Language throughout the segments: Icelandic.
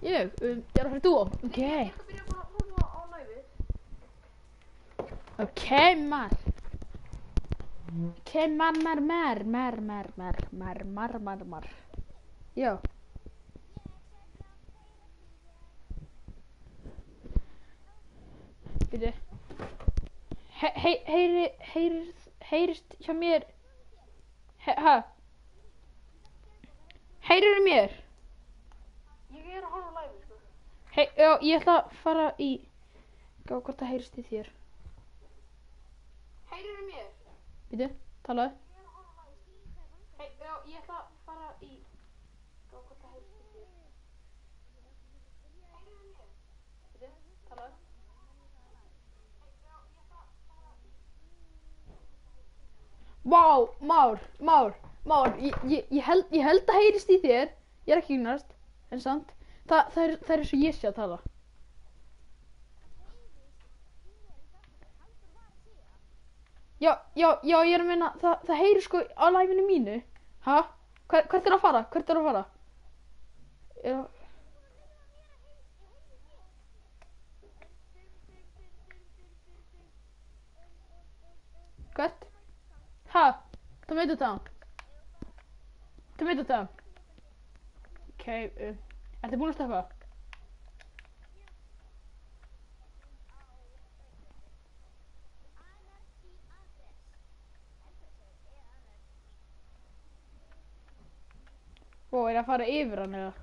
Ég, um, ég er að fara í dúo. Ok. Ég ætla að byrja bara að horfa á live-ið. Ok, mar. Ok, mar, mar, mar, mar, mar, mar, mar, mar, mar, mar. Já. Býtu. He, he, heyri, heyri, heyrist hjá mér. He, ha? Heyrir mér? Ég er að horfa á live-ið, sko. Hei, já, ég ætla að fara í Gá hvort það heyrist í þér Heyrir mér? Býtu, talaðu Hei, já, ég ætla að fara í... Gá hvort það heyrist í þér. Heyrir mér? Býtu, talaðu Vá, Már, Már, Már ég, ég, ég, held, ég held að heyrist í þér Ég er ekki gnast, en samt Þa, það, er, það er eins og ég sé að tala Já, já, já, ég er að meina Það, það heyrir sko á læfinu mínu Ha? Hver, hvert er að fara? Hvert er að fara? Er að Hvert? Ha? Tomato Town Tomato Town Ok, uh, ertu búin að stöffa? Ó, er ég að fara yfir hann eða?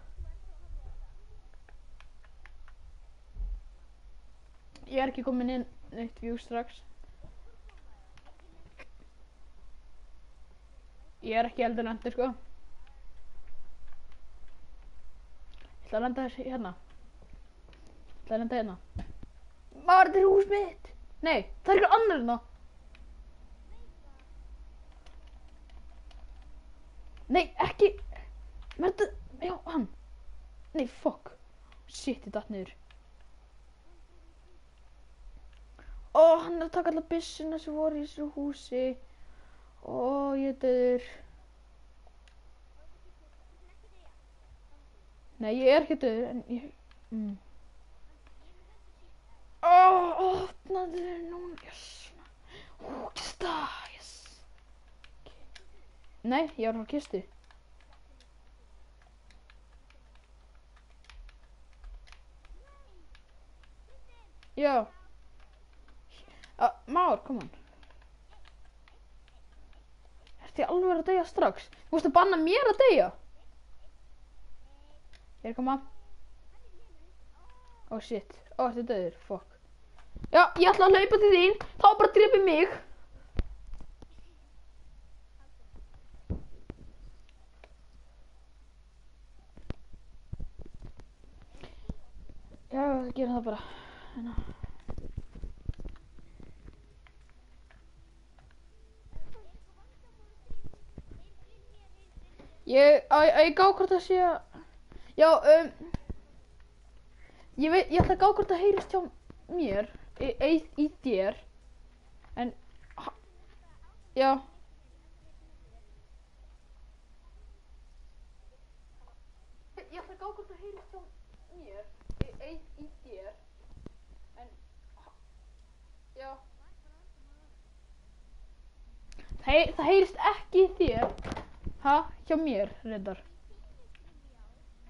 Ég er ekki komin inn neitt view strax Ég er ekki eldur endur sko Ég ætla að lenda þessi hérna? Ég ætla að lenda hérna? Var þetta hús mitt? Nei, það er ykkur annar hérna Nei, ekki. Verður, já, hann. Nei, fuck. Shit, ég datt niður. Ó, hann er að taka alla byssuna sem voru í þessu húsi. Ó, ég döður Nei, ég er ekki döður en ég mm. Ó, opnaðu núna Yes Ó, kista, yes. Nei, ég var á kistu. Já. Uh, Már, kom on Ertu ég alveg að deyja strax? Þú veist að banna mér að deyja Að koma. Oh shit, ó, oh, þetta er fuck. Já, ég ætla að hlaupa til þín. Þá bara drepi mig. Já, það gerir það bara. Hérna. Ég, að að ég gá hvort það sé að Já, um Ég veit, ég ætla að gá hvort það heyrist hjá mér Í, í, í þér En ha, Já. Ég ætla að gá hvort það heyrist hjá mér Í, í, þér En ha, Já. Það, það heyrist ekki í þér Ha, hjá mér, reyndar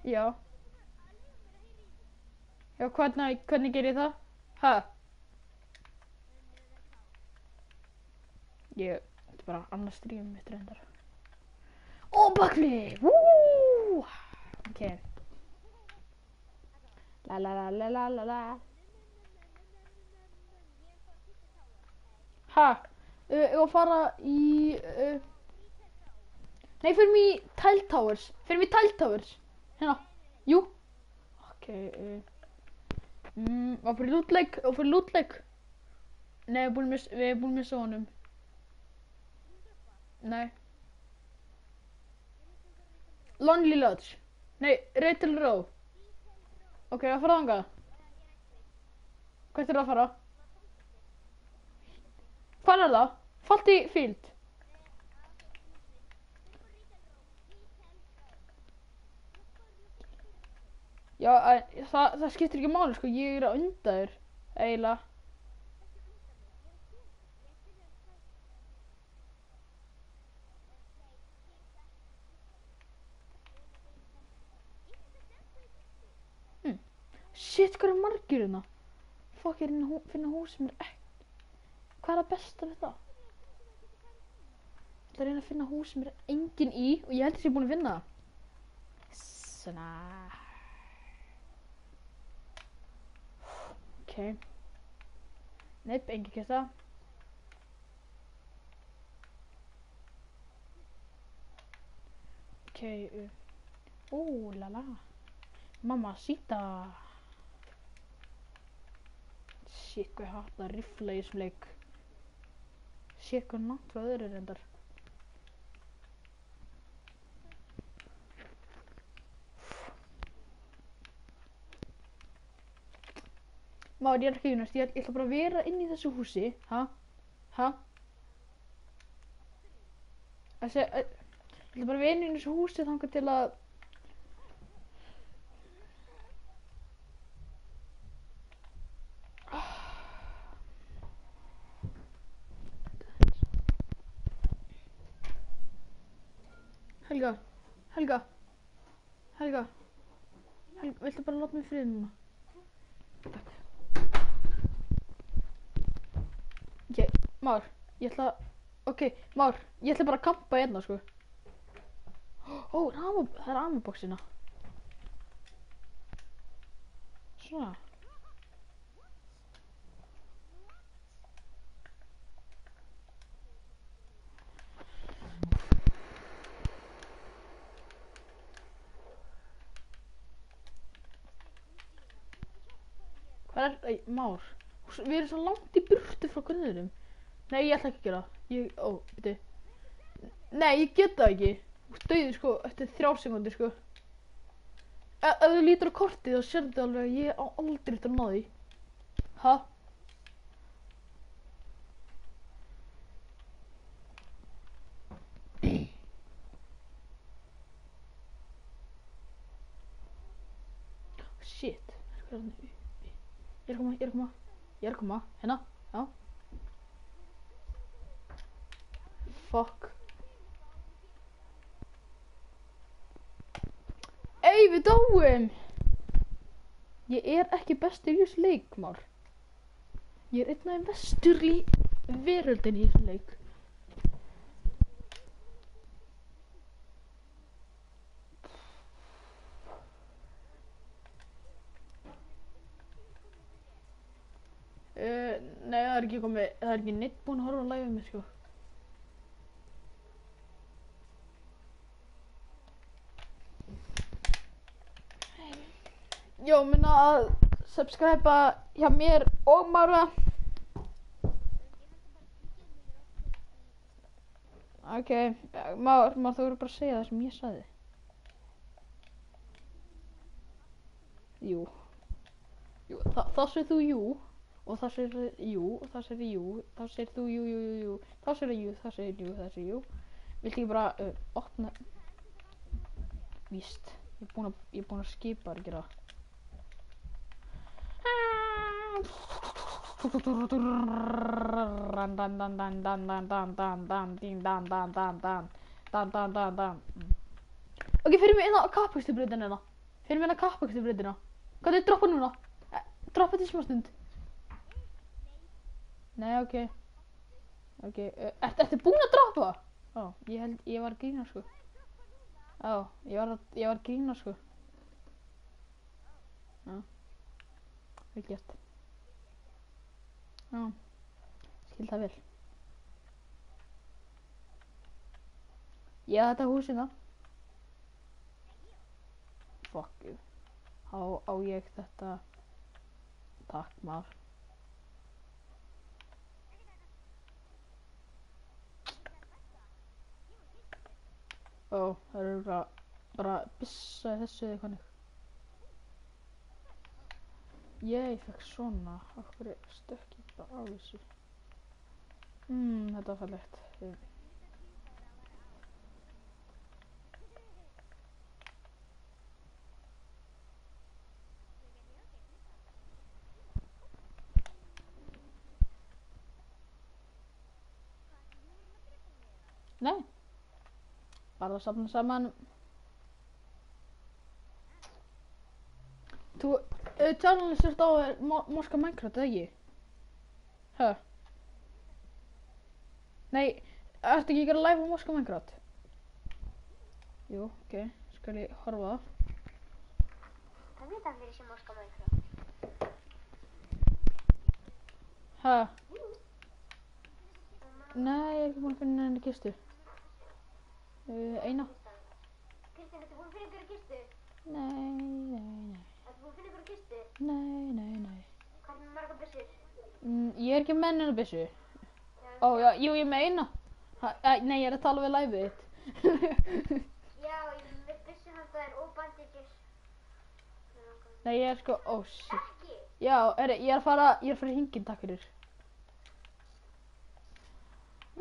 Já Já, hvernig, hvernig ger ég það? Ha? Ég, þetta er bara annars stríðum mitt reyndar Ó, bakli! Wú! Ok La la la la la la la? Uh, ég var að fara í uh, Nei, fyrir mig í Tile Towers Fyrir mig í Tile Towers Hérna. Heno. Ju. Okej. Okay. Eh, mm, varför Lutlek? Varför Lutlek? Nej, jag bor med, jag bor med sonen. Nej. Lonely Lodge. Nej, Rattle Row. Okej, okay, jag får hanga. Hvert er það að fara? Hvað er það? Falt í fíld. Já, en það, það skiptir ekki máli, sko, ég er að unda þér, eiginlega. Hm. Shit, hvað er margir hérna? Fokk, ég er að finna hús sem er ekki... Hvað er það besta við það? Það er að að finna hús sem er engin í og ég held að ég er búin að finna það. Svona... Ok. Neip, engin kista. Ok, uh. Ó, la la. Mamacita. Shit, hvað ég hata að rifla í þessum leik. Shit, hvað nátt frá öðru reyndar. Már, ég er ekki unast, ég, ætla bara að vera inn í þessu húsi, ha? Ha? Þessi, ég ætla bara að vera inn í þessu húsi þangar til að Helga, Helga, Helga, Helga, viltu bara láta mig frið núna? Takk. Ok, Már, ég ætla, ok, Már, ég ætla bara að kampa hérna, sko. Ó, rama, það er amabóksina. Svona. Hvað er, ei, Már, við erum svo langt í burtu frá grunnum. Nei, ég ætla ekki að gera það. Ég, ó, veitu. Nei, ég get það ekki. Þú döður sko eftir þrjár sekundir sko. Ef þú lítur á kortið þá sérðu alveg að ég á aldrei eftir að ná því. Ha? Shit? Ég er að koma, ég er að koma, ég er að koma, hérna, já. Fuck. Ey, við dáum! Ég er ekki bestur í þessu leik, Már. Ég er einn af þeim bestur í veröldinni í þessu leik. Uh, nei, það er ekki komið, það er ekki neitt búinn að horfa á live með, sko. Já, minna að subscribe hjá mér og Mára. Ok, Már, þú verður bara að segja það sem ég sagði. Jú. Jú, þa þá segir þú jú. Og þá segir þú jú, og þá segir þú jú, þá segir þú jú, jú, jú, jú, þá segir þú jú, þá segir jú, þá segir jú. Viltu ekki bara uh, opna, víst, ég er búin að, skipa að gera það. Ok, fyrir mig inn á kappakstubröðina hérna. Fyrir mig inn á kappakstubröðina. Hvað er droppa núna? Eh, Droppa til smá stund. Nei, ok. Ok, ertu, ertu búin að droppa? Ó, ég held, ég var að grína sko. Ó, ég var að, ég var að grína sko. Já. Vel gert. Já, skil það vel. Já, þetta húsina. Fuck you. Á, á ég þetta. Takk maður. Ó, það eru bara, bara bissa þessu eða eitthvað neitt Ég fekk svona. Akkur er stökkið bara á þessu? Mmm, þetta var fallegt. Ég Nei. Bara að safna saman. Þú, uh, channel sérst á er Mo- Moska Minecraft, eða ekki? Hæ? Nei, ertu ekki að gera live á Moska Minecraft? Jú, ok, skal ég horfa það. Það veit allir sem Moska Minecraft. Hæ? Nei, ég er ekki búin að finna henni kistu. Uh, eina? Kristinn, ertu búin að finna ykkur að kistu? Nei, nei, nei. Ertu búin að finna ykkur að kistu? Nei, nei, nei. Hvað er með marga byssur? Mm, ég er ekki með henni byssu. Ó, já, jú, ég er með eina. Ha, æ, nei, ég er að tala við liveið þitt. Já, ég er með byssu handa þér og bandages. nei, ég er sko, ó, shit. Ekki? Já, er, ég er að fara, ég er að fara hingin, takk fyrir.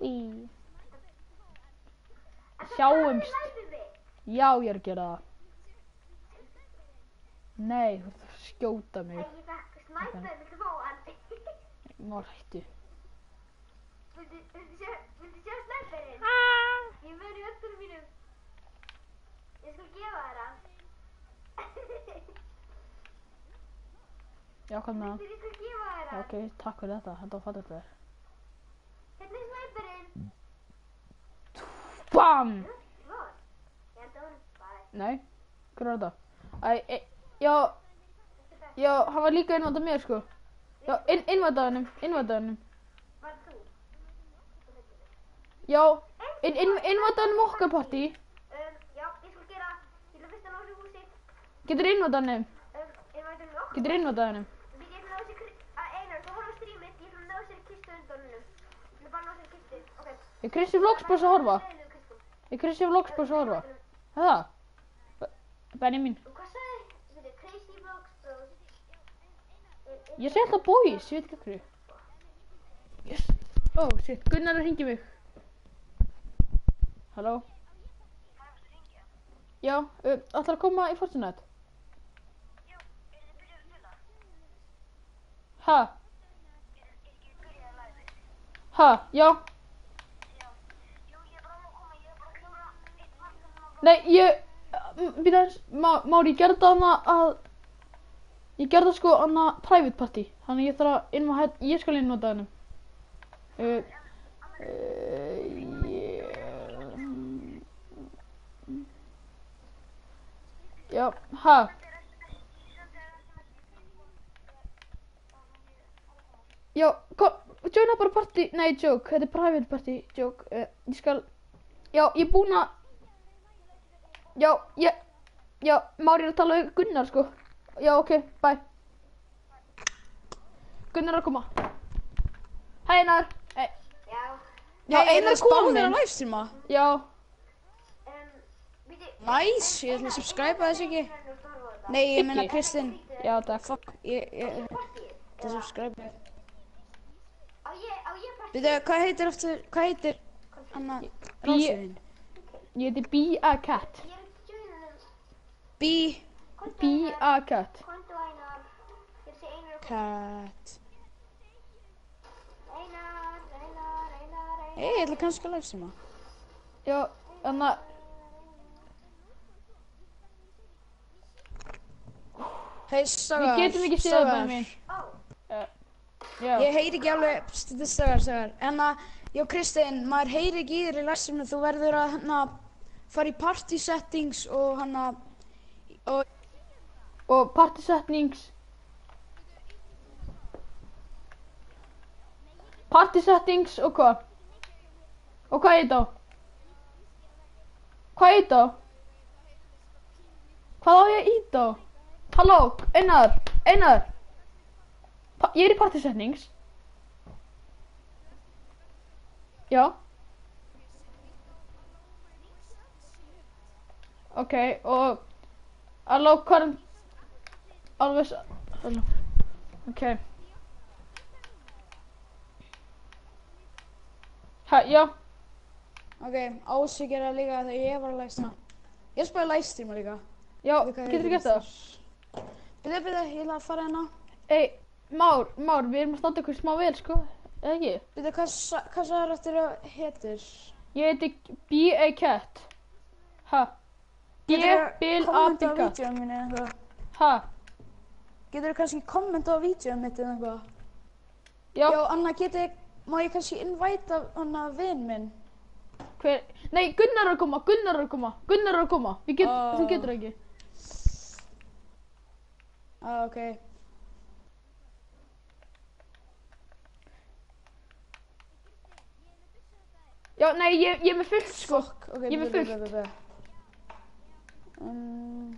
Í. Sjáumst. Já, ég er að gera það. Nei, þú ert að skjóta mig. Ég fekk snæpið, viltu fá hann? Má hættu. Viltu sjá viltu sjá snæpirinn? Ah. Ég er í öllum mínum. Ég skal gefa þér hann. Já, hvað með? Viltu ég skal gefa þér Já, hann? ok, takk fyrir þetta, þetta var fattigt þér. Hérna er snæpirinn. BAM! Bara. Nei, hver var þetta? Æ, e, já, já, hann var líka innvænt mér, sko. Já, inn, innvænt hennum, innvænt hennum. Var þú? Já, inn, inn, innvænt hennum okkar partí. Um, já, ég skal gera. Ég vil fyrst að lása húsið. Getur innvænt hennum, Um, er maður með okkur? getur innvænt hennum. Við getum náðu sér einar, þú horfum á strímið, ég ætlum að náðu sér kistu undan hennum. Ég ætlum bara að náðu sér kistu. Ok. Ég Kristi Vlogsbás að horfa. Ég Kristi Vlogsbás að horfa. Það? Benni mín. Hvað sagði þið? Er Crazy Vlogs. Er- er- Ég sé alltaf boys, ég veit ekki hverju. Yes. Ó, oh, shit, Gunnar er að hringja mig. Halló? Já, uh, ætlar að koma í Fortnite? Ha? Ha, já. Nei, ég, býta eins, má, Mári, ég gerði það hana að, ég gerði það sko hana private party, þannig ég þarf að innma, ég skal innma hennum. Uh, uh, yeah. Já, ha? Já, kom, joina bara party, nei, joke, þetta er private party, joke, uh, ég skal, já, ég er búinn að, já, ég, já, Mári er að tala við Gunnar, sko, já, ok, bye. Gunnar er að koma. Hæ, Einar, hey, Já. já, Einar er Báðir komin, að livestreama já, Um. Næs, ég ætla að subscribe þess ekki Nei, ég meina. Kristinn já, takk. Fuck, ég, ég, það ég partí. Veitu, hvað heitir aftur, hvað heitir Hanna, rásuðin Ég heiti Be a Cat, Ég er ekki tjóðin Be Be a Cat. Cat. Ei, ég ætla kannski að livestreama Já, þannig að, Hei, Sagar við getum ekki séð það. Ó, Já, Ég heyri ekki alveg, þetta er Sagar, Sagar En að, já Kristinn, maður heyri ekki í þér í livestreaminu Þú verður að, hanna, fara í party settings og hanna Og, og party settings. Party settings og hvað? Og hvað heit á? Hvað heit á? Hvað á ég að íta á? Halló, Einar, Einar. Pa ég er í party settings. Já. Ok, og Halló, hvað er Alveg s- Halló Ok Hæ, já ok, ásíkir að líka þegar ég var að livestreama Ég spæði livestreama líka Já, getur heitir gert það? Byrðu, byrðu, ég ætla að fara hérna Ei, Már, Már, við erum að standa ykkur smá vel, sko Eða ekki? Byrðu, hvað, hvað sagður eftir að heitir? Ég heiti B.A. Cat. Ha? G. Bill A. kommenta á Bill Cat. vídjóum mínu eða eitthvað? Ha? Getur þú kannski kommenta á vídjóum mitt eða eitthvað? Já, Já, Anna, getur ég, má ég kannski invita Anna vinn minn? hver? Nei, Gunnar er að koma, Gunnar er að koma, Gunnar er að koma. Við get, Ó. Þú getur ekki. Ah, ok. Já, nei, ég, ég er með fullt sko. Fuck, ok, Ég er með Um,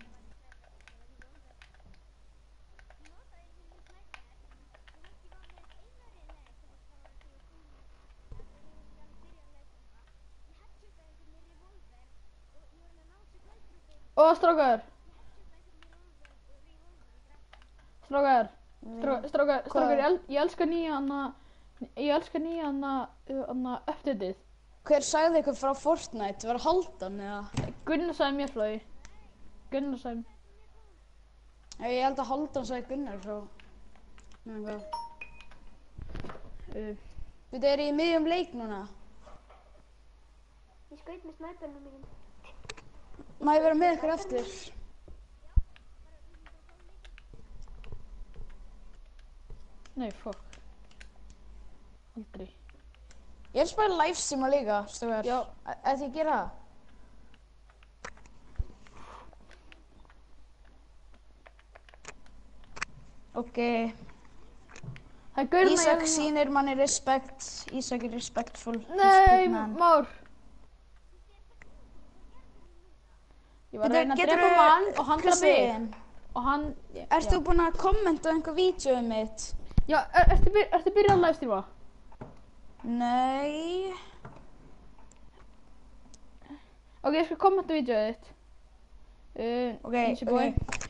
Og. Strákar. Strá- Strákar, strákar, ég, el, ég elska nýja hana, ég elska nýja hana, hana uppdætið. hver sagði ykkur frá Fortnite? Var Haldan eða? Gunnar sagði mér frá því. Gunnar sagði, Ég ég held að Haldan sagði Gunnar frá. Nei, hvað? uh, Við erum í miðjum leik núna. Ég skaut með snæpernum mínum. Má ég vera með ykkur eftir? nei, fuck. Aldrei. Ég er að spæla livestreama líka, stofar. Já. Ætti ég að gera það? Ok, Það er Gunnar Ísak sýnir manni respekt, Ísak er respektfull. Nei. Már. Ég var að reyna að drepa mann og hann draf mig. Og hann, ert þú búinn að kommenta einhver vídeo mitt? já, er, ertu, byr, ertu byrjað að livestreama? Nei. Ok, ég skal kommenta vídeoið þitt. Uh, Ok, easy ok. boy.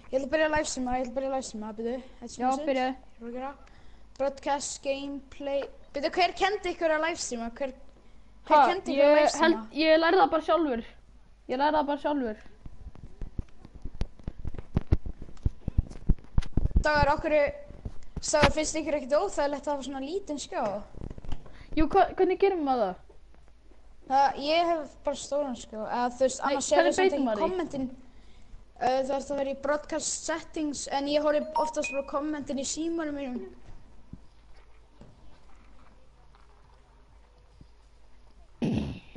Ég ætla að byrja að livestreama, ég ætla að byrja að livestreama, byrju. Já, byrjaði. Ég voru að gera. Broadcast, gameplay. Byrju, hver kendi ykkur að livestreama? Hver, hver Ha, kendi ykkur að livestreama? held, ég lærði það bara sjálfur. Ég lærði það bara sjálfur. Dagar, okkur, Dagar, finnst ykkur ekkert óþægilegt að hafa svona lítinn skjá? Jú, hva, hvernig gerum maður það? Það, ég hef bara stóran skjá, eða þú veist, annars beitir ekki maður því? kommentin. Uh, þú ert að vera í broadcast settings, en ég horfi oftast bara á kommentin í símanum mínum.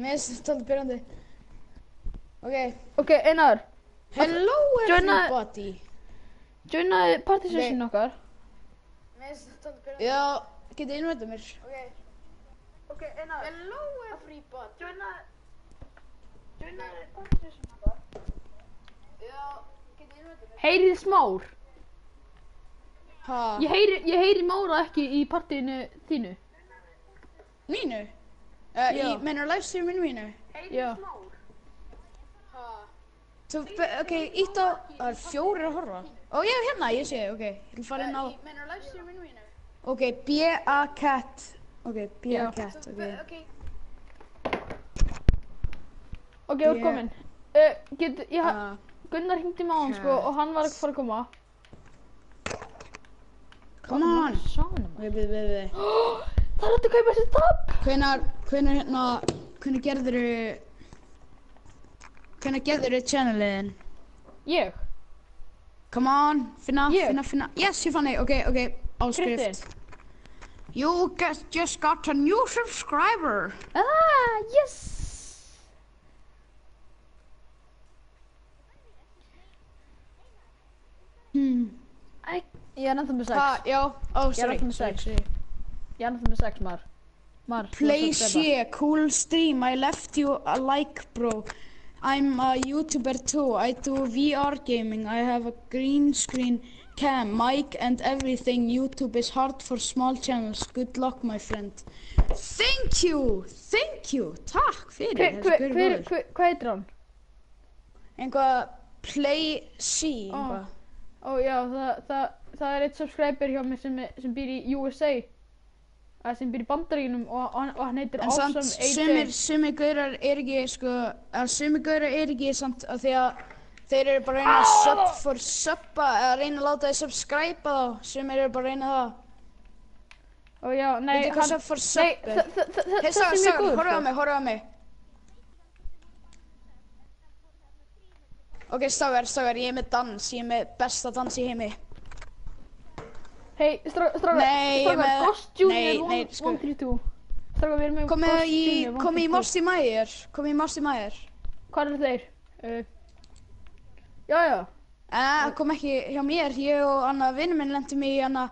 Mér finnst þetta alveg byrjandi. Ok, Ok, Einar, hello everybody. joinaði party Ok. session okkar. Mér finnst þetta alveg byrjandi. Já, getið innvætað mér. Ok. Ok, Einar, Hello everybody. joinaði, joinaði party session okkar. Já, getið innvætað mér. Heyrið smár. Ha, Ég heyri, ég heyri Mára ekki í partíinu þínu. mínu? Uh, í, Já. meinar livestreaminu mínu? Já. Þú, be- ok, ítt á, það er fjórir að horfa. Ó, já, hérna, ég sé, ok, ég vil fara inn á, Meinar livestreaminu mínu? ok, B.A. Cat, ok, B.A. Já. Cat, ok. Ok. Ok, þú ert Ég- komin. Uh, get, ég, Uh, Gunnar hringdi með hann sko og hann var ekki fara að koma. come on. Ok, við, við, við. Það er hægt að kaupa þessi tab. Hvenar, hvenar, hérna, hvenar gerður hvenar gerður channeliðin? Ég. Come on, finna, Ég? finna, finna. Yes, ég fann þig, ok, ok, áskrift. Kristin. You just got a new subscriber. Ah, yes. Hmm. Ég er ennþá með sex. Ha, já, ó, Ég er sorry, ennþá með sorry, sex. sorry. Ég er ennþá með sex, Mar. Mar. Play share, cool stream. I left you a like, bro. I'm a YouTuber too. I do VR gaming. I have a green screen cam, mic, and everything. YouTube is hard for small channels. Good luck, my friend. Thank you, thank you. Takk fyrir Hver, þessi hver, guður hver, góður. hver, hvað heitir hann? Einhvað Play C, einhvað. Ó já, það, það, það er eitt subscriber hjá mér sem, sem býr í USA. Það sem býr í bandaríkunum og, og, hann- og hann heitir En samt, Awesome AJ. sumir, sumir gaurar er ekki, sko, að sumir gaurar er ekki samt að því að þeir eru bara að reyna að sub for subba, eða reyna að láta þið subscriba þá, sumir eru bara að reyna það. Ó já, nei, for nei, sub þa- er? þa- þa- Hei, mjög Sagar, góður. horfðu á mig, horfðu á mig. Ok, strákar, strákar, ég er með dans, ég er með besta dans í heimi. Hei, strá- strákar, Nei, ég strákar, með- Ghost Junior nei, nei, sko- 132. Strákar, við erum með Ghost Junior komið í 132. Mosti Mægir, komið í Mosti Mægir. Hvað eru þeir? Uh, já, já. Eh, kom ekki hjá mér, ég og Anna vinnu minn lendum í Anna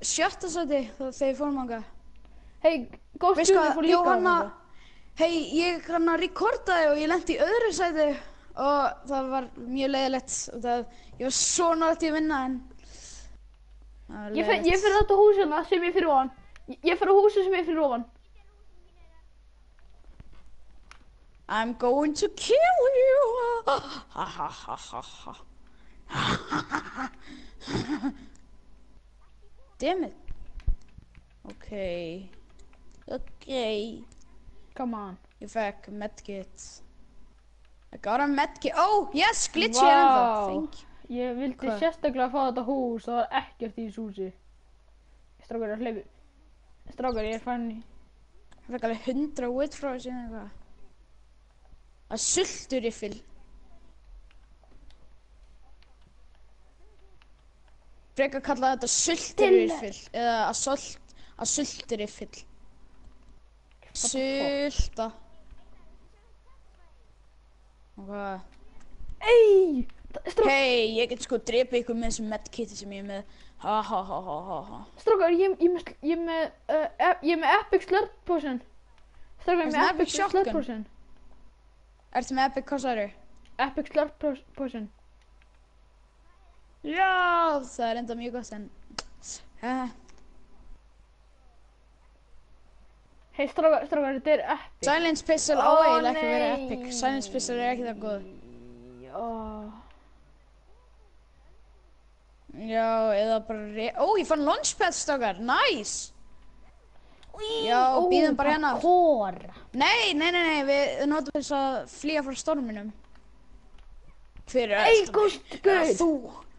sjötta sæti þegar við fórum ánga. Hei, Ghost Junior fór líka Jóhanna, þangað. hei, ég hann að rekordaði og ég lendi í öðru sæti og það var mjög leiðilegt og það, ég var svo nátt í að vinna en það var Ég fer, ég leiðilegt. fer þetta húsina sem ég fyrir ofan. Ég, ég fer á húsi sem ég fyrir ofan. I'm going to kill you. Ha ha ha ha ha. Damn it. Okay. Okay. Come on. Ég fekk medkit. I got a medkit. Oh, yes, glitch here ennþá. Vá. Thank you. Ég vildi Hvað? sérstaklega fá þetta hús, það var ekkert í þessu húsi. Strákar, ég er hleyfi. Strákar, ég er fann í... Ég fekk alveg 100 wood frá þessu eða eitthvað. Að sulturiffil. Frekar kalla þetta sulturiffil eða að solt, að sulturiffil. Sulta. Hvað? Strá, Hei, ég get sko drepið ykkur með þessum medkiti sem ég er með. Ha ha ha ha ha ha. strákar, ég, ég, með, ég, með, uh, með Epic Slurp Potion. Strákar, ég Ertu með Epic Slurp? Potion. Ertu með epic kossaru? Epic Slurp Potion. Já, það er enda mjög gott en... Uh, Hei, strákar, strákar, þetta er Epic. Silence Pistol á Ó, eiginlega ekki nei. epic. Silence Pistol er ekki það góð. Já. Já, eða bara... Ó, ég fann launchpad stakar, nice! Já, Ó, bíðum bara hérna. Nei, nei, nei, nei, við notum þess að flýja frá storminum. Hver er alltaf Ghost, Eða guð. Þú,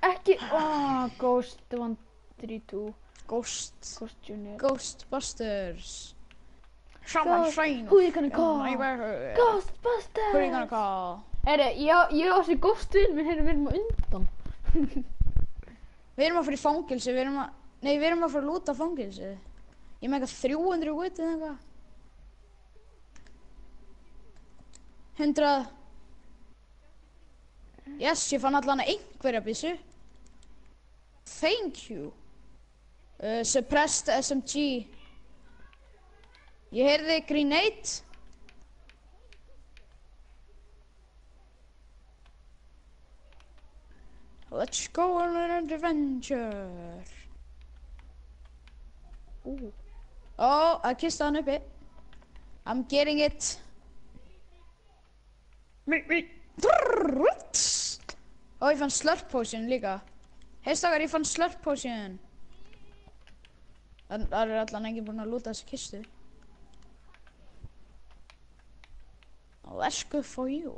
Ekki, oh, Ghost 132. Ghost, Ghost Junior. Ghostbusters. Someone Ghost- train. Who you gonna call? Ghostbusters. Who are you gonna call? Herri, ég, ég á þessi Ghost-vinn minn, herri, við erum á undan. Við erum að fara í fangilsi, við erum að... Nei, við erum að fara að lúta fangilsi. Ég með eitthvað 300 wood eða eitthvað. 100. Yes, ég fann allan að einhverja byssu. Thank you. Uh, suppressed SMG. Ég heyrði grenade. Let's go on an adventure. Ooh. Oh, að kista hann uppi. I'm getting it. Ó, ég fann slurp potion líka. Heistakar, ég fann slurp potion. Það er allan enginn búinn að lúta þessu kistu. Oh, that's good for you,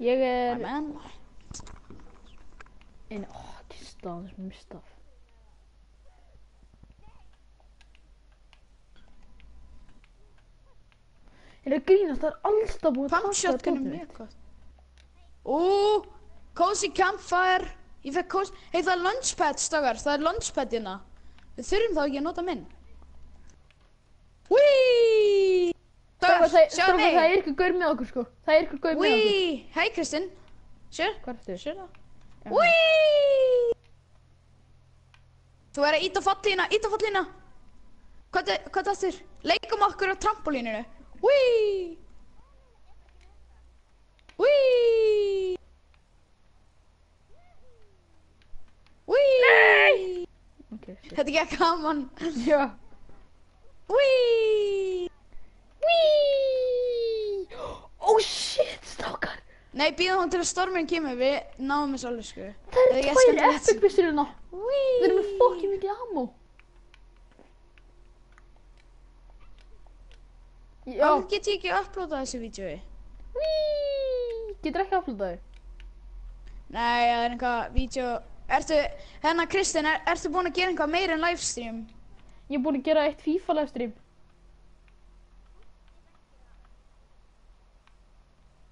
Ég my er... man. En, ó, kista á þessum mistaf. Ég er að grínast, það er alltaf búið að taka dótið mjög mitt. gott. Ú, cozy campfire. Ég fekk cozy... Hei, það er launchpad, stakar. Það er launchpad hérna. Við þurfum þá ekki að nota minn. Whee! Strákar, það, er ykkur gaur með okkur, sko. Það er ykkur gaur með okkur. Whee! Hei, Kristinn. Sér? Hvað ertu? Sér það? Whee! Þú er að íta fallina, íta fallina. Hvað er hvað er aftur? Leikum okkur á trampolíninu. Whee! Whee! Whee! Ok, shit. Þetta er ekki gaman. Já. Whee! Whee! Oh shit, strákar. Nei, býðum hún til að storminn kemur, við náum þessu alveg sko. Það eru tvær skemmti mér epic byssur hérna. Við erum með fokkin mikið ammo. Já. Af get ég ekki að upplóta þessu vídjói? Whee! Getur ekki aflutaði. Nei, það er einhvað vídjó... Ertu, hérna Kristinn, er, ertu búinn að gera einhvað meira en livestream? Ég er búinn að gera eitt FIFA livestream.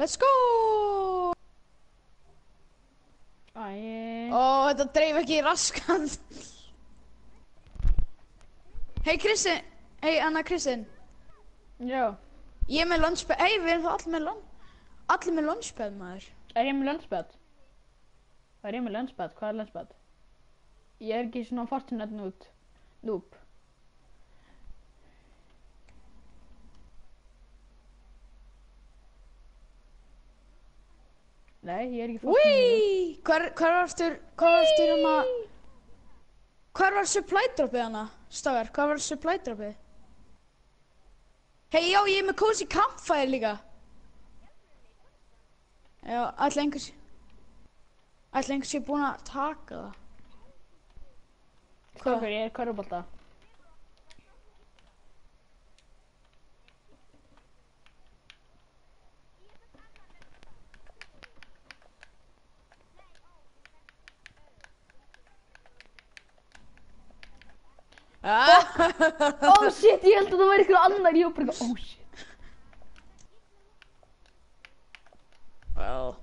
let's go. Let's go. Æ, Ó, þetta dreif ekki raskan. Hei Kristinn, hei Anna Kristinn, já. ég er með launchpad, hei við erum þá allir með launch, allir með launchpad maður. Er ég með lensbad? Er ég með lensbad? Hvað er lensbad? Ég er ekki svona fortunat nút. Núb. Nei, ég er ekki fólk með það. Hver, hver varftur, hver varftur hérna? um að... Hver var supply dropið hana, Stagar? Hver var supply dropið? Hei, já, ég er með cozy campfire líka. Já, alltaf einhvers... Alltaf einhvers ég er búinn að taka það. Hvað? Hvað er ég? Hvað er það? Oh shit, ég held að það væri eitthvað annar. Ég var bara eitthvað, oh shit. well.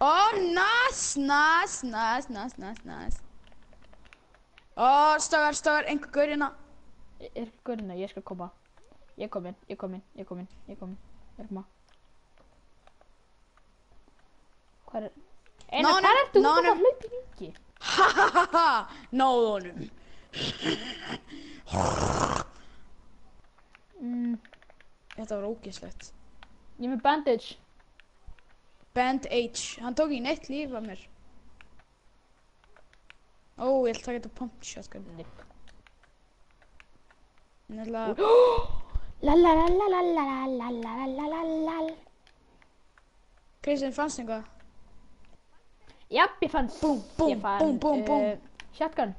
Oh, nice, nice, nice, nice, nice, nice. Oh, stafar, stafar, einhver gaur hérna. Er ekki görina, ég skal koma. Ég er komin, ég er komin, ég er komin, ég er komin. Ég er koma. Hvað er... Einar, hvað ertu út af í viki? Ha ha ha ha, náðu honum. Mm, Þetta var ógeðslegt. ég er með bandage. Band H, hann tók í neitt líf af mér. Ó, ég ætla að taka þetta pump shotgun. Nipp. Ég ætla að... La la la la la la la la la la la la Kristinn, fannst einhvað? Japp, ég fann Búm, búm, búm, búm, búm. uh, Shotgun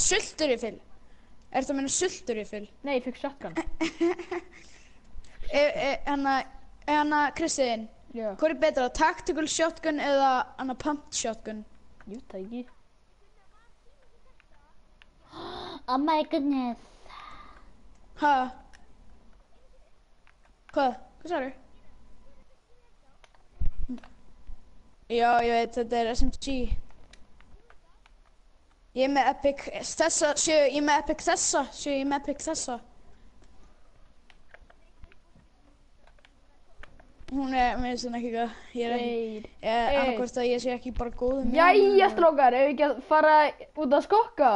Sulturifil. Er þetta að meina sulturifil? Nei, ég fikk shotgun hanna, Kristinn, Já hvað er betra, tactical shotgun eða hanna pumped shotgun? Jú, það ekki Oh my goodness Ha? Hvað? Hvað sagður? Já, ég veit, þetta er SMG. Ég er með epic þessa, sjö, ég er með epic þessa, sjö, ég er með epic þessa. Hún er, mér finnst hún ekki eitthvað, ég er ekki, er annarkvort að ég sé ekki bara góð Jæja, strókar, ef við ekki að fara út að skokka?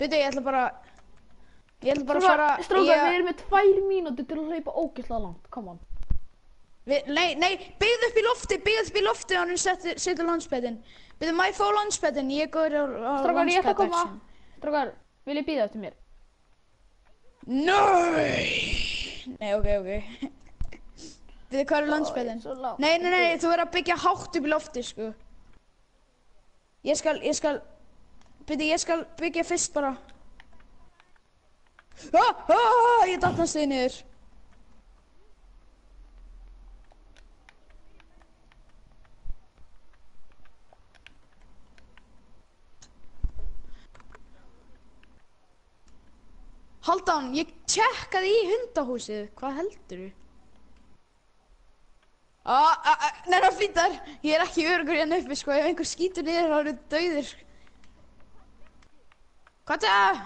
Byrju, ég ætla bara, ég ætla bara að fara, Strókar, ég- við erum með tvær mínútur til að hlaupa ógeðslega langt. Come on nei, nei, byggðu upp í lofti, byggðu upp í lofti og hann setur, landspetin. Byggðu maður fá landspetin, ég góður á, á Strókar, ég ætla að koma. Strókar, vil ég býða eftir mér? Nei! Nei, ok, ok. Byggðu hvað er lágt Nei, nei, nei, þú verður að byggja hátt upp í lofti, sko. Ég skal, ég skal, byggðu, ég skal byggja fyrst bara. Ah, ah, ég datt hans þig niður. Haldan, ég tjekkaði í hundahúsið. Hvað heldur þú? Nei, það fýnt þar. Ég er ekki örugur hérna uppi, sko. Ef einhver skýtur niður, þá eru þú dauðir. Hvað er það?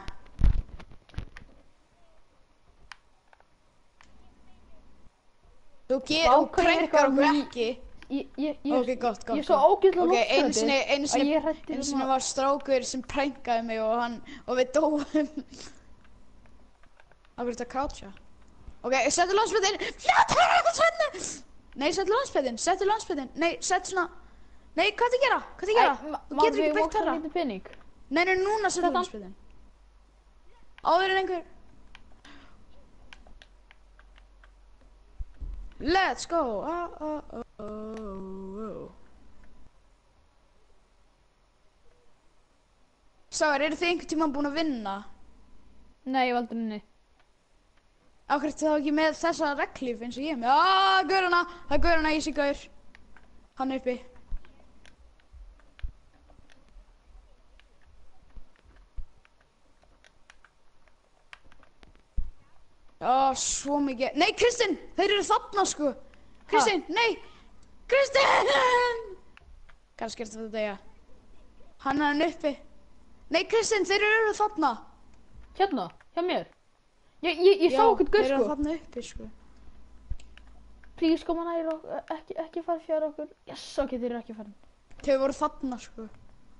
Þú krenkar um okkur ekki. Ok, gott, gott. Ég er svo ógæðilega lúttandi að ég hrætti um það. Einu sinni var strákur sem prengaði mig og við dóum. Af hverju þetta croucha? Ok, settu landsbyðin! Já, það er eitthvað svenni! Nei, settu landsbyðin, settu landsbyðin. Nei, settu svona... Nei, hvað þið gera? Hvað þið gera? Þú getur ekki byggt þarra. Nei, nei, núna settu landsbyðin. Áður en einhver... Let's go! Ah, ah, oh, oh, oh, Sáður, eru þið einhvern tíma búin að vinna? Nei, ég valdur henni. Ákveð ertu þá ekki með þessa reglíf eins og ég er með? Aaa, gaurana, það er gaurana, ég sé gaur. Hann er uppi. Já, svo mikið. Nei, Kristinn, þeir eru þarna sko. Kristinn, nei, Kristinn! Kannski ertu þetta ég. Hann er hann uppi. Nei, Kristinn, þeir eru þarna. Hérna, hjá mér. Ég, ég, ég sá Já, okkur gaur Þeir eru sko. þarna uppi sko. Please koma nær okkur, ekki, ekki fara fjár okkur. Yes, ok, þeir eru ekki farin. Þau voru þarna sko.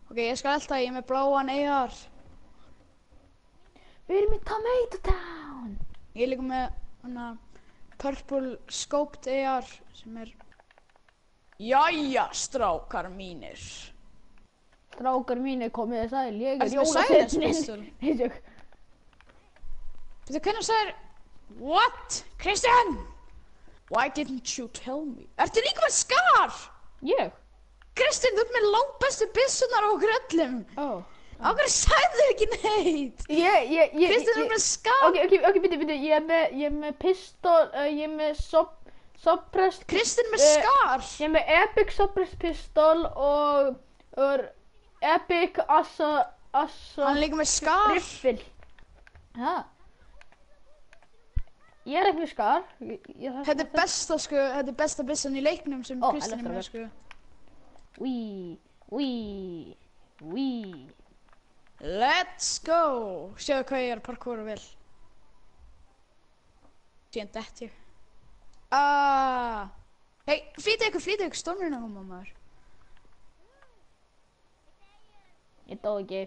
Ok, ég skal elta, ég með bláan AR. Við erum í Tomato Town. Ég er líka með hana Purple Scoped AR sem er Jæja, strákar mínir. Strákar mínir komið þið sæl, ég er Ertu tjók. Þú hvernig sagðir What? Kristján? Why didn't you tell me? Ertu líka með skar? Ég? Kristján, þú ert með langbestu byssunar á okkur öllum. Ó. Á hverju sagði ekki neitt? Ég, ég, ég, Kristján er ég, með skar. ok, ok, ok, byrju, byrju, ég er með, ég er með pistol, uh, ég er með sop, suppressed, Kristján er með Eh, skar. ég er með epic suppressed pistol og, og epic assa, assa, Hann líka með skar. riffil. Hæ? Ég er ekki skar. Þetta er besta sko, þetta er besta byssan í leiknum sem Ó, Kristján er með sko. Wee, wee, wee. Let's go! Sjáðu hvað ég er að parkoura vel. Síðan dett ég. Ah. Hei, flýta ykkur, flýta ykkur, stormurinn að koma maður. Ég dó ekki.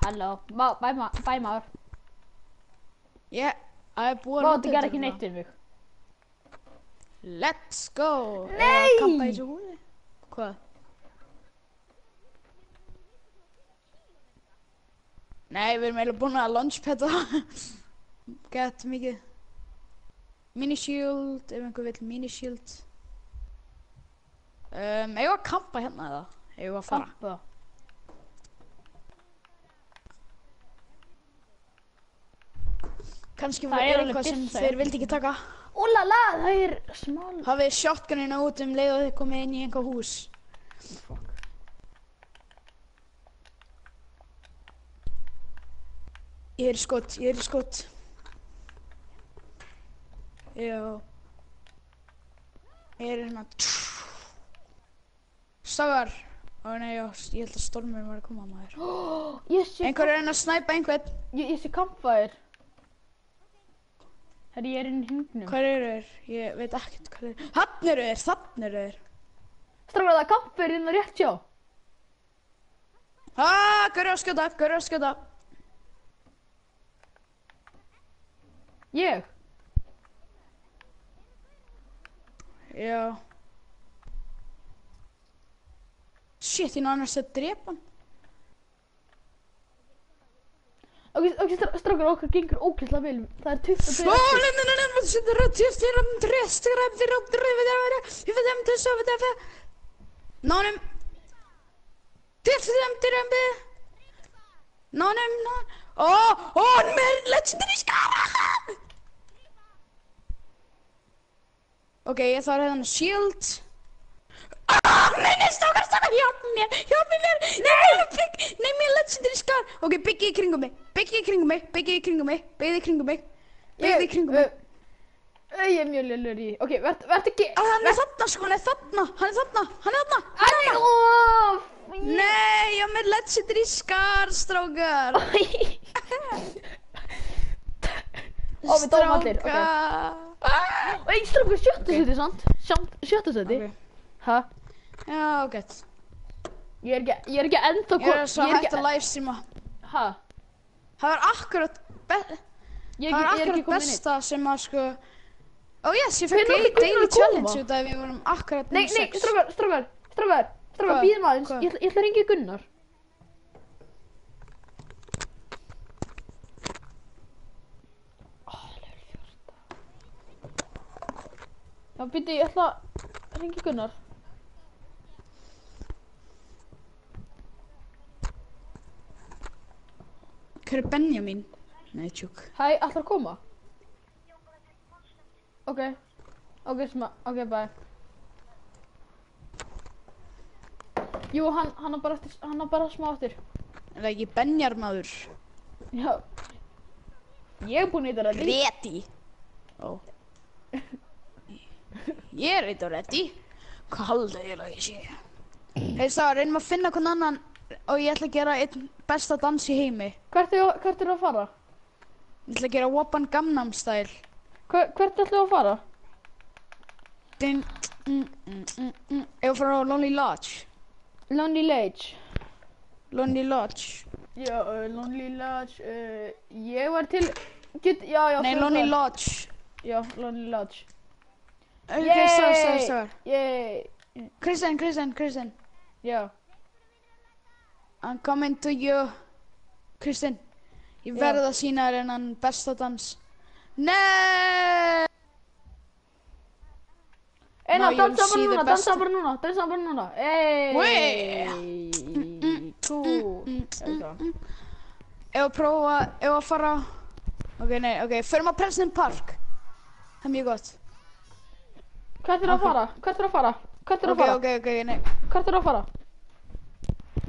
Halló, bæ, ma, bæ maður. Ég, það er búið Vá, nota þetta ger þetta ekki núna. neitt við mig. Let's go! Nei! Eða Kampa í þessu húði. Hvað? Nei, við erum eiginlega búin að launchpada. Gett mikið. Minishield, ef einhver vill minishield. Um, eigum við að kampa hérna eða? Eigum við að fara? Kampa. Kannski Það er eitthvað sem þeir hérna. vildi ekki taka. Úlala, það er smál. Hafið shotgunina út um leið og þið komið inn í einhver hús. Ég er í skot, ég er í skot. Já. Ég er hérna. Stagar. Ó nei, já, ég held að stormur var að koma maður. Ég sé, Einhver er hérna að snæpa einhvern. ég, ég sé kampfæðir. Herri, ég er inn í hringnum. Hvar eru þeir? Ég veit ekkert hvað eru. Þann eru þeir, þann eru þeir. Strákar, það kampfæðir inn að rétt sjá. Ah, hverju að skjóta, hverju að skjóta. Ég. Já. Shit, ég náðu annars að drepa hann. Ok, ok, strá- strákar, okkar gengur ógeðslega vel. Það er 20 Ó, nei, nei, nei, nei, nei, þetta er að tjóst þér um drest, þér um þér um drefið þér um þér, ég veit um þess að þetta er Nánum. Um um. Nánum. Ó, ó, með legendary skara. Ok, ég þarf hérna shield. Nei, nei, stakar, stakar, hjálp mér, hjálp mér, nei, nei, mér legendary skar. Ok, byggja í kringum mig, byggja í kringum mig, byggja í kringum mig, byggja í kringum mig, byggja í kringum mig. Ég er mjög lillur í. Ok, verð, verð ekki. Ah, hann er þarna, sko, hann er þarna, hann er þarna, hann er þarna, hann er þarna. óf. Nei, ég með legendary skar, strákar. Ó, við dóum allir, ok. Ah. Ei, strákar, sjötta seti, sant? Sjötta seti. Hæ? Já, gett. Ég er ekki, ég er ekki ennþá Ég er svo ég hægt að livestreama. Hæ? Það var akkurat, be Ég, það var akkurat besta sem að sko... Ó, yes, ég fekk Hvenær daily challenge út af að við vorum akkurat Nei, nummer nei, sex. strákar, strákar, strákar, strákar, Hvað? býðum aðeins. Ég, ég ætla að ringja Gunnar. Já, býtti, ég ætla að ringja Gunnar. Hver er Benjamin? Nei, tjúk. Hæ, ætlar að koma? Ok. Ok, sma, ok, bye. Jú, hann, hann er bara hann er bara smá eftir. Er það ekki Benjar maður? Já. Ég er búinn í þetta reddi. Reti. Ó. Ég er eitthvað reti. Hvað halda ég að ég sé? Hei, Sá, reynum að finna hvern annan og ég ætla að gera einn besta dans í heimi. Hvert er, er að fara? Ég ætla að gera Wappan Gangnam Style. Hver, hvert ætlum við að fara? Din, mm, mm, mm, mm. Ef við fara á Lonely Lodge. Lonely Lodge. Lonely Lodge. Já, uh, Lonely Lodge. Uh, ég var til... Get, já, já. Nei, Lonely það. Lodge. Já, Lonely Lodge. Ok, Yay! stað, stað, stað. Yay. Kristinn, Kristinn, Kristinn. Já. I'm coming to you. Kristinn, ég Já. verð að sína þér hennan besta dans. Nei!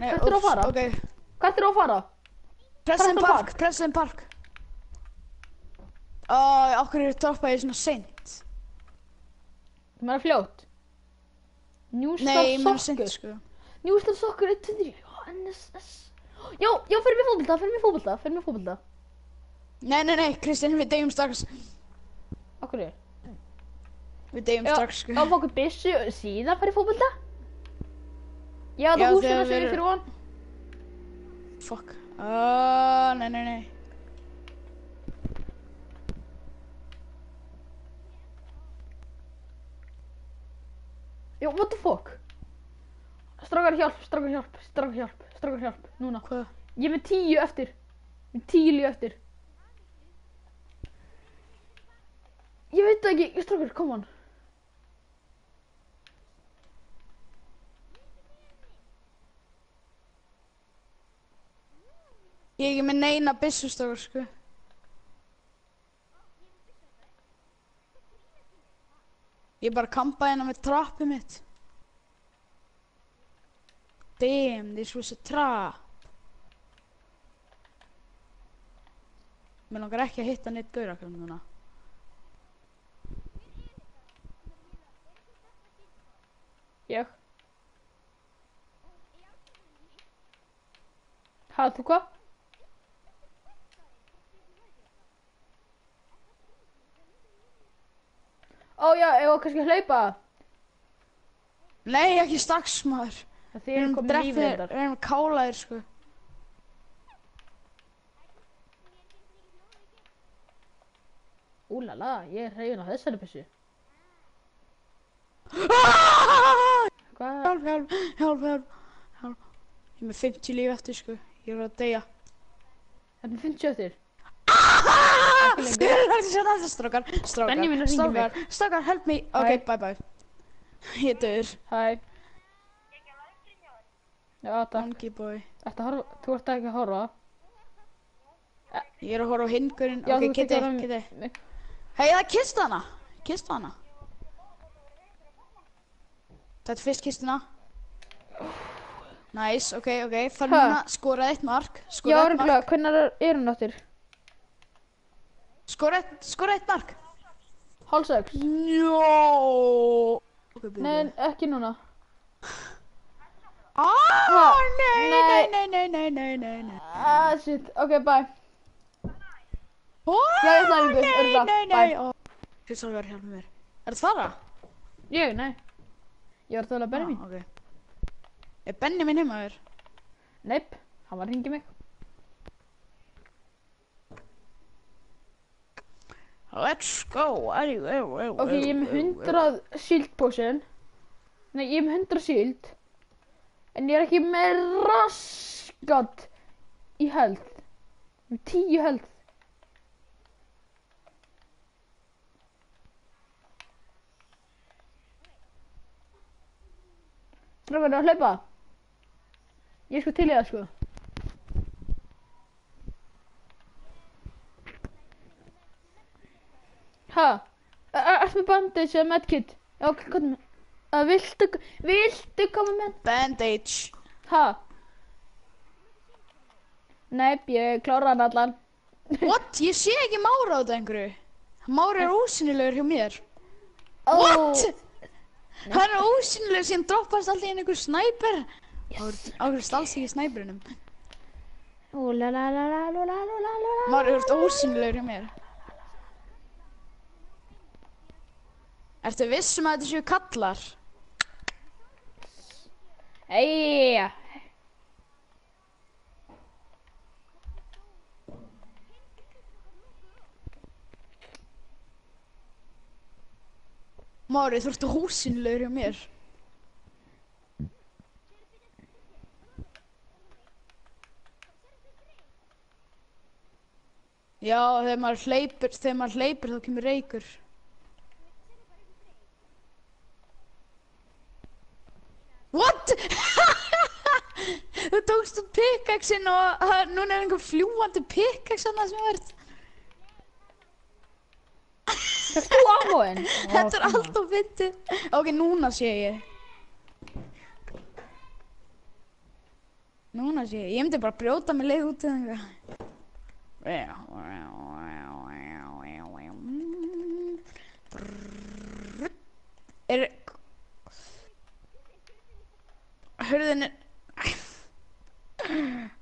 Hvert er að fara? Fara? Hvert er að Ok, fara? Preston Park, Park. Preston Park. Ó, okkur er droppaði svona seint. Það meira fljótt. Nei, ég seint, sokkur. sko. Njústar sokkur, 1, 2, 3. NSS. Já, já, fyrir mig fótbolta, fyrir mig fótbolta, fyrir mig fótbolta. Nei, nei, nei, Kristinn, við deyjum strax. Okkur er. Við deyjum Já, strax, sko. já, fá okkur byssu, síðan fyrir fótbolta. Já, það þegar sem ég fyrir von. Fuck. Uh, nei, nei, nei. Já, what the fuck? Strákar hjálp, strákar hjálp, strákar hjálp, strákar hjálp, núna. Hvað? Ég er með tíu eftir. Með tíu líf eftir. Ég veit það ekki, strákar, come on. Ég er ekki með neina byssustofur, sko. Ég bara kampaði hérna með trappið mitt. Damn, this was a trap. Mér langar ekki að hitta neitt gaurakram núna. Ég. Þú hvað? Ó já, ég var kannski að hlaupa. Nei, ekki strax, maður. Það þið erum komin lífið þetta. við erum kálaðir, sko. Úlala, ég er hreyfin á þessari byssu. Hvað? Hjálp, hjálp, hjálp, hjálp, hjálp. Ég er með 50 líf eftir, sko. Ég er að deyja. Þetta er 50 eftir. Lengur. Það er er að hringja í mig. strákar, strákar, help me. Ok, Bye. bye. Ég er döður. Hæ. Já, takk. Donkey boy. Þetta horfa, þú ert ekki að horfa. Ég er að horfa á hingurinn. Já, Ok, geti, geti. Hei, það kist hana. Kist hana. Þetta er fyrst kistuna. Nice, ok, ok. Ha? núna, skoraði eitt mark. Já, Skoraði eitt mark. hvernig er, er hún áttir? Skoraði eitt, skoraði eitt mark. Hálfsöks? Njó. Nei, ekki núna. Ah, nei, Nei. nei, nei, nei, nei, nei, nei, nei. Ah, shit. Ok, bye. Oh, Já, ég ætla að ringa, Nei, örugglega. nei, Bye. nei. ó. Þú svo verður hjálpa mér. Er það fara? Ég, nei. Ég var að tala að Benjamin. Ah, ok. Er Benjamin heima þér? Neip, hann var að ringi mig. Let's go. Ok, ég er með 100 shield potion. Nei, ég er með 100 shield. En ég er ekki með raskat í health. Með 10 health. Strákar, að hlaupa. Ég er sko til í það, sko. Ha? Erst með bandage eða medkit? Já, hvað er það? Viltu, viltu koma með? Bandage. Ha? Nei, ég klára hann allan. What? Ég sé ekki Mára á þetta einhverju. Mára er ósynilegur hjá mér. Oh. What? Hann er ósynilegur sem droppast alltaf í einhverju snæper. Áhverju stálst ekki snæperinum. Mára er ósynilegur hjá mér. Ertu vissum að þetta séu kallar? Eyja. Mári, þú ert ósynilegur hjá mér. Já, þegar maður hleypur, þegar maður hleypur þá kemur reykur. What? Þú tókst út pickaxin og uh, núna er einhver fljúandi pickaxe annað sem verð. Fækst þú amóin? Þetta er alltaf fyndið. Ok, núna sé ég. Núna sé ég. Ég myndi bara brjóta mig leið út eða eitthvað. Er... Hörðin er...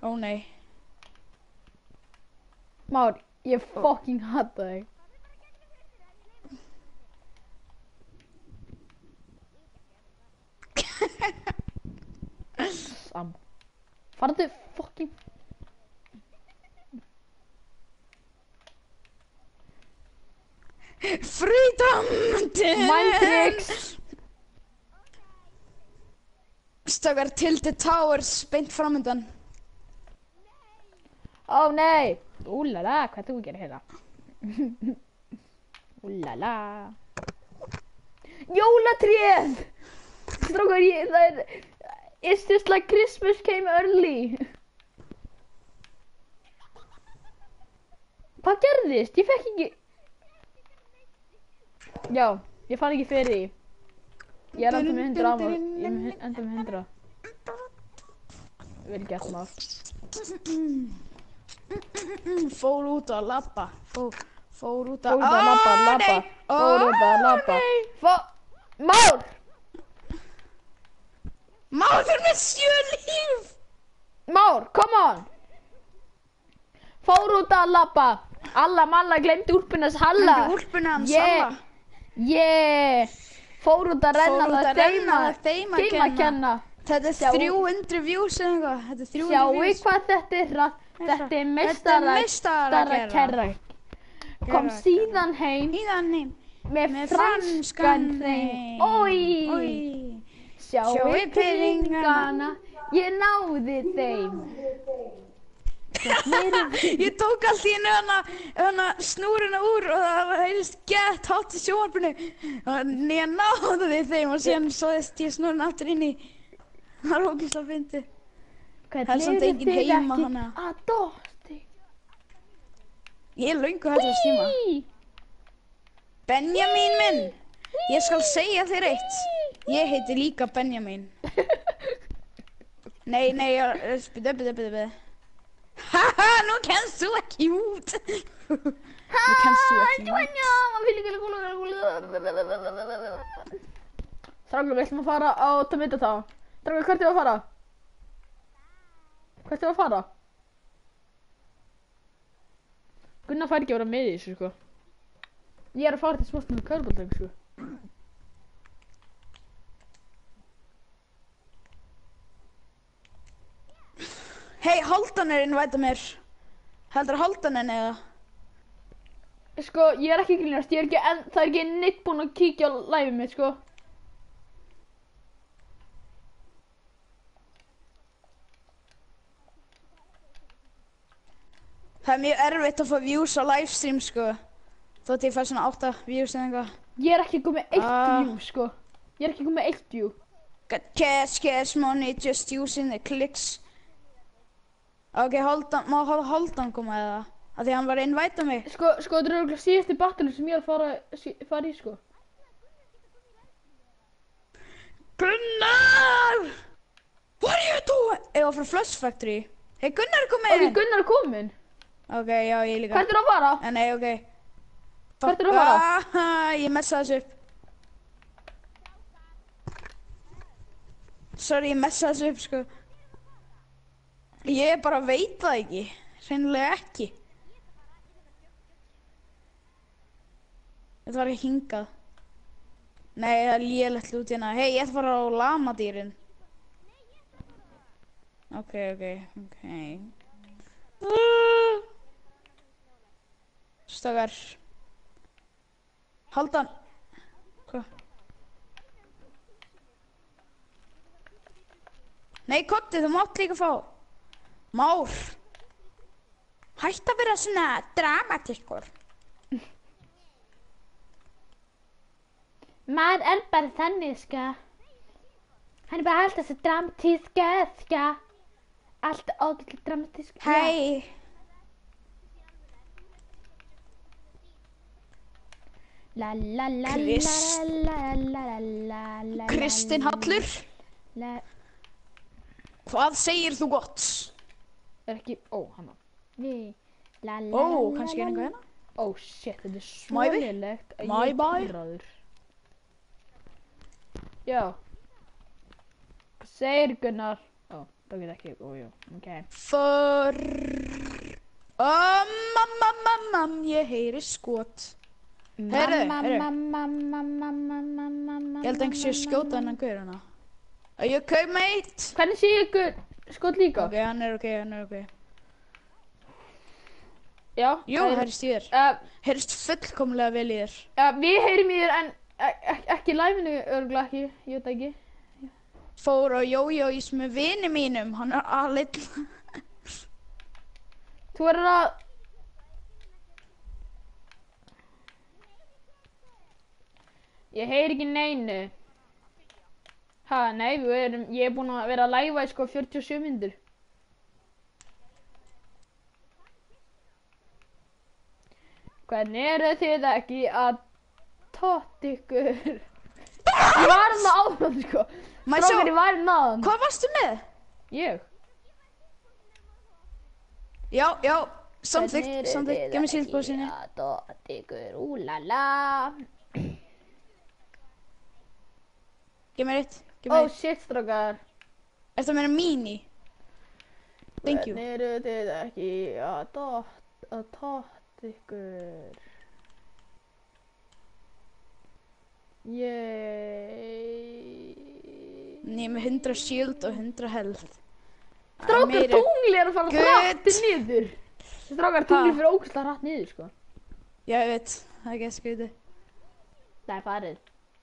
Ó nei. Már, ég fucking hata þig. Sam. Farðu fucking... Freedom! Mindtricks! Stakar Tilted Towers beint framöndan. Ó nei! Úlala, hvað þú gera hérna? Úlala. Jólatréð! Strákar, ég, það er... It's just like Christmas came early. Hvað gerðist? Ég fekk ekki... Já, ég fann ekki fyrir því. Ég er enda með 100 ámar. Ég er með- enda með 100. Vel gert maður. Fór út að labba. Fór, fór út að... Fór að labba, labba. Fór út að labba. nei. Fó... Már! Máður með sjö líf! Már, come on! Fór út að labba. Alla malla glemdi úlpunars Halla. Gleymdi úlpunni hans Yeah. Yeah. Fór út að renna það að þeim að þeim kenna. Þetta er Sjáu- 300 views eða eitthvað. Þetta er 300 Sjáu views. hvað þetta er rætt. Þetta er meistarakerra. kerra. Kom síðan heim Híðan heim. með Með franskan hreim. Ói! Sjáu Sjáu peningana. Ég náði þeim. Ég tók allt í hennu snúruna úr og það heyrðist gett hátt í sjónvarpinu. Og ég náði því þeim og síðan svoðist ég snúruna aftur inn í það er ógæslega fyndi Það er samt enginn heima, hana. Að dótti. Ég er löngu hættur að stíma. Benjamin minn! Ég skal segja þér eitt. Ég heiti líka Benjamin Nei, nei, spytu, spytu, spytu Haha, nú kennst þú ekki út Nú kennst þú ekki út Strákur, við ætlum að fara á Tomato Strákur, hvert er að fara? Hvert er að fara? Gunnar fær ekki að vera með í þessu, sko Ég er að fara til með körbóltæk, sko Hei, Haldan er innvæta mér Heldur Haldan en eða? Sko, ég er ekki grínast, ég er ekki, en, það er ekki neitt búinn að kíkja á live mitt, sko. Það er mjög erfitt að fá views á livestream sko. Þótt ég fær svona 8 views eða eitthvað. Ég er ekki komið eitt Ah. view, sko. Ég er ekki komið eitt view. Got cash, cash money, just using the clicks Ok, Haldan, má Haldan koma eða? Af því hann var að invita mig. Sko, sko, þetta er auðvitað síðasti battle sem ég er að fara, fara í, sko. Gunnar! What are you doing? Var frá Flush Factory. Hei, Gunnar er komið Ok. Gunnar er komin. Ok, já, ég líka. Hvert er að fara? En nei, ok. Hvert er að fara? Ah, ég messa þessu upp. Sorry, ég messa þessu upp, sko. Ég bara veit það ekki. Hreinlega ekki. Þetta var ekki hingað. Nei, það er lélegt út hérna. Hei, ég ætla að fara á lamadýrin. Ok, ok, ok. Stakar. Haldan. Hvað? Nei, Kotti, þú mátt líka fá. Már. Hætt að vera svona dramatískur. Maður er bara þannig, sko. Hann er bara alltaf svo dramatíska, sko. Alltaf ógætlega dramatíska. Hei. La la la Krist- la la la la la Kristinn Hallur. Hvað segir þú gott? er ekki, ó, hann á Nei Ó, kannski er einhver hérna? Ó, shit, þetta er svo nýlegt My boy Já. Segir Gunnar. Ó, það get ekki, ó, já, ok. For Ömmamamamam, ég heyri skot. Heyru, heyru Ég held að einhvers ég skjóta hennan gaur hana Are you okay, mate? Hvernig sé ég Gunn? Skot líka? Ok, hann er ok, hann er ok. Já, Jú, það heyrist í þér. Uh, Heyrist fullkomlega vel í þér. uh, við heyrim í þér en ek- ek- ekki live-inu örgulega ekki, ég veit ekki. Fór á jójós með vini mínum, hann er aðlill. Þú verður að... Ég heyri ekki neinu. Ha, nei, við erum, ég er búinn að vera að læfa í sko 47 myndur. Hvernig eru þið ekki að tótt ykkur? Ég var hann áðan, sko. Strákar, ég var hann áðan. Hvað varstu með? Ég? Já, já, Hvernig samþygt, eru samþygt, þið gef mér ekki síldbóðsynni. að tótt ykkur, úlala. Gef mér eitt, Ó, eitt. shit, strákar. Ertu að meina mini? Thank you. Hvernig eru þið ekki að tótt, að tótt ykkur? Yey. Er með 100 shield og 100 health. Það er Strákar, meiri- tungli er að fara hrætti niður. Strákar, tungli fyrir ógæslega hrætt niður, sko. Já, ég veit, það er ekki að skriði. Það er farið.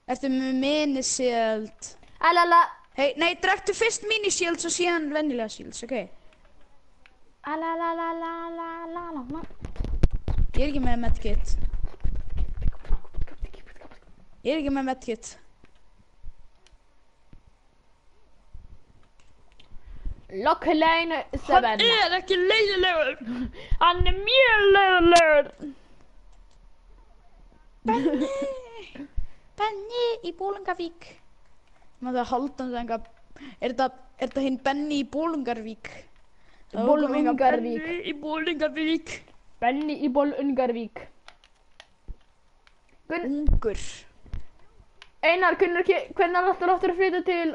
Ertu með mini shield? Alala, Hei, nei, drektu fyrst mini shields og síðan venjulega shields, ok? alalalalalalalala. Ég er ekki með medkit. Ég er ekki með medkit. Locklane 7. er ekki leiðilegur. Hann er mjög leiðilegur. Benni, Benni í Bólungavík maður það haldan um sem enga er þetta hinn Benny í Bólungarvík Bólungarvík Benny í Bólungarvík Benny í Bólungarvík Ungur. Einar, hvernig ætlar áttur að flytja til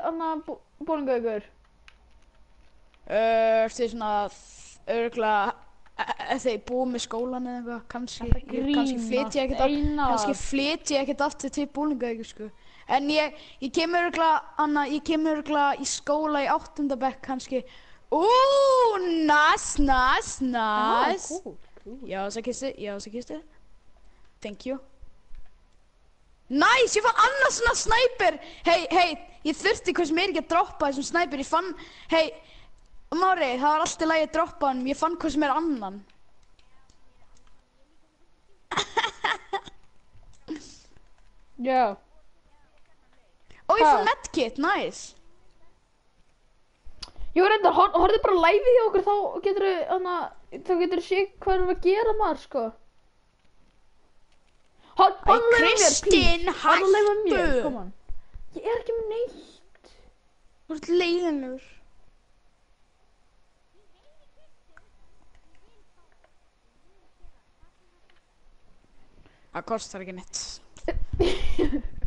Bólungarvíkur? Uh, það er svona örgulega ef e, e, þeir búið með skólan eða eitthvað? Kannski flytja ég ekkert aftur til Bólungarvíkur sko en ég, ég kemur örgla Anna, ég kemur örgla í skóla í áttundabekk kannski. Ú, nas, nas, nas Ah, cool, cool. Já, þess að kistu, já, þess að kistu Thank you. Nice, ég fann annars svona snæper Hei, hei, ég þurfti hvað sem er ekki að droppa þessum snæper Ég fann, hei, Mári, það var allt í lagi að droppa hann Ég fann hvað sem er annan. Já. Ó, ég fann medkit, nice. Jú, reynda, hor horfið bara að læfi hjá okkur, þá getur við, þannig að, þá getur við sík hvað við erum að gera maður, sko. Hor horfið að leifa mér, Kristinn, hættu. Horfið að leifa mér, koma. Ég er ekki með neitt. Þú ert leiðið mér. Það kostar ekki neitt.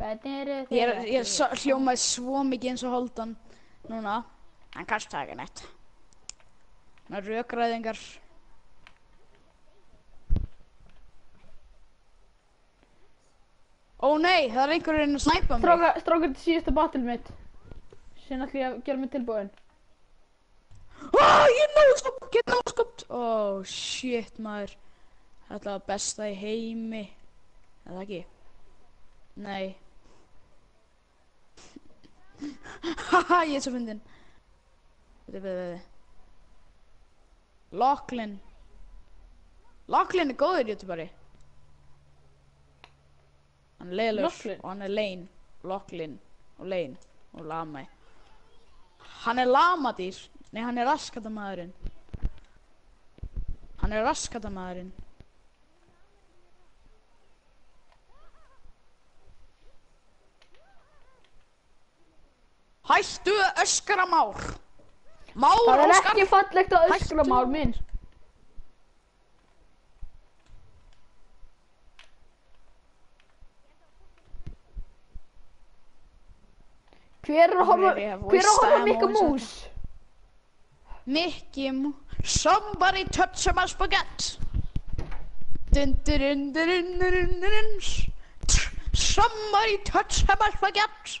Hvernig eru þið Ég, er, ég so, hljómaði svo mikið eins og holdan núna. Hann kostar ekki neitt. Það er rökræðingar. Ó nei, það er einhverjum að snæpa mig. Stráka, stráka er síðasta battle mitt Síðan ætlum ég að gera mig tilbúin Ó, ég náðu skopp, ég náðu skopp. Ó, shit maður. Þetta var besta í heimi. Er það ekki? Nei. Haha, ég er svo fyndin. Þetta er við. Locklin. Locklin er góður youtuberi. Hann er Lochlin? og hann er lein. Locklin og lein og lami. Hann er lamadýr. Nei, hann er raskatamæðurinn. Hann er raskatamæðurinn. Hættu að öskra Már. Það er Óskar. ekki fallegt að öskra Hættu. mál minn Hver er að horfa Really have Hver er að horfa wasted Mikka ammo, Mús? Mickey Mo- Somebody touch my spaghetti. Dun dun dun dun dun dun dun dun. Somebody touch my spaghetti.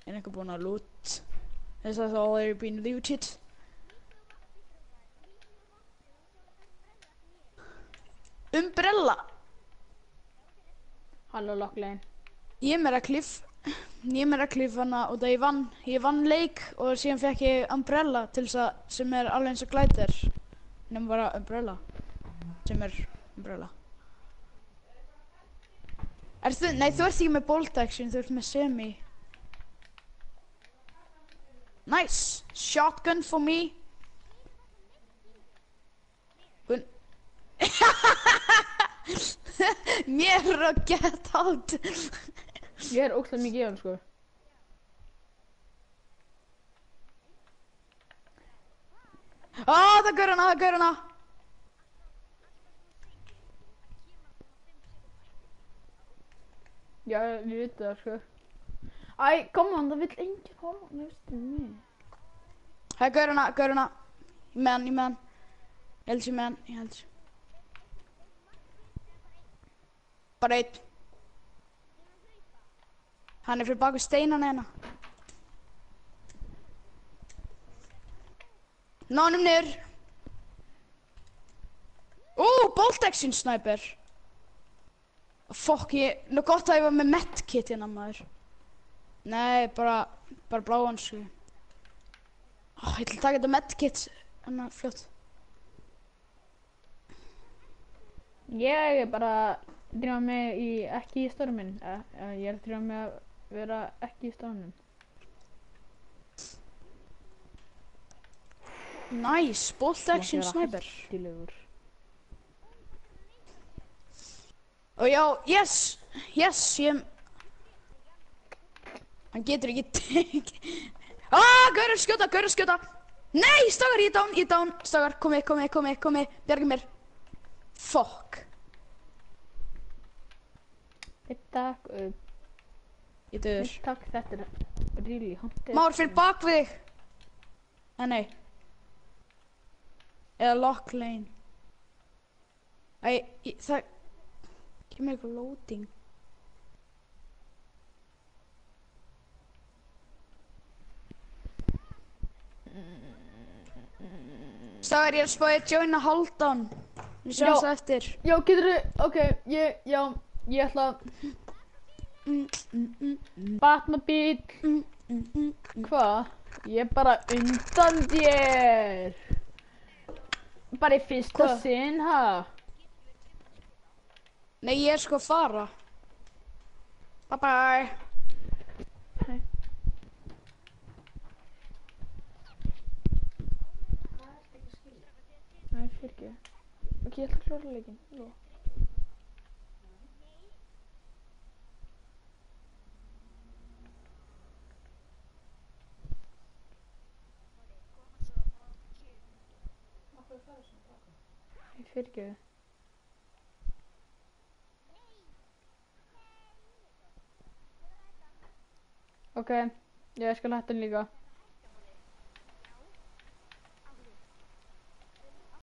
signið. Er einhver búinn að loot? Að það er been looted. Umbrella. Halló Locklein Ég er meira kliff. Ég er meira kliff hana og það ég vann. Ég vann leik og síðan fekk ég umbrella til þess að sem er alveg eins og glætir. Nefnum bara umbrella. Sem er umbrella. Er þú, nei þú ert ekki með bolt action, þú ert með semi. Nice. Shotgun for me. Gun. Mér er að get out. Ég er ókslega mikið í hann sko Á, það gaur hana, það gaur hana. Já, ég veit það sko Æ, kom on, það vill enginn horfa á nefnstu mig Það er gaur hana, gaur hana. Ég með hann, ég með hann. Ég held sér með hann, ég held sér. Bara einn. Hann er fyrir baku steinan hérna. Nánum niður. Ú, bolt action sniper. Fokk, ég, nú gott að ég var með medkit hérna maður. Nei, bara, bara bláan sko. Ó, ég ætla að taka þetta medkit hérna fljótt. Ég er bara að drífa mig í ekki í stormin uh, uh, Ég er að drífa mig að vera ekki í stormin Nice, bolt action sniper. Og já, yes, yes, ég... Hann getur ekki tekið... Ah, gaur að skjóta, gaur að skjóta. Nei, stakar, ég er down, ég er down. Stakar, komi, komi, komi, komi, bjargi mér. Fuck. Eitt takk upp, Ég döður. eitt takk, þetta er really haunted Már fyrir bak við þig. Nei, nei. Eða lock lane. Æ, það... Kemur eitthvað loading. Stafar, ég er spáðið að joina Haldan. Við sjáumst Já. eftir. Já, getur ok, ég, já, ég ætla mm, Batmobíl, hvað? Ég er bara undan þér Bara í fyrsta sinn, ha? Nei, ég er sko að fara. Bye bye. Nei, fyrir ekki. Ok, ég ætla að klára leikinn. Nú. Nei, fyrir ekki. Ok, ég skal hætta hann líka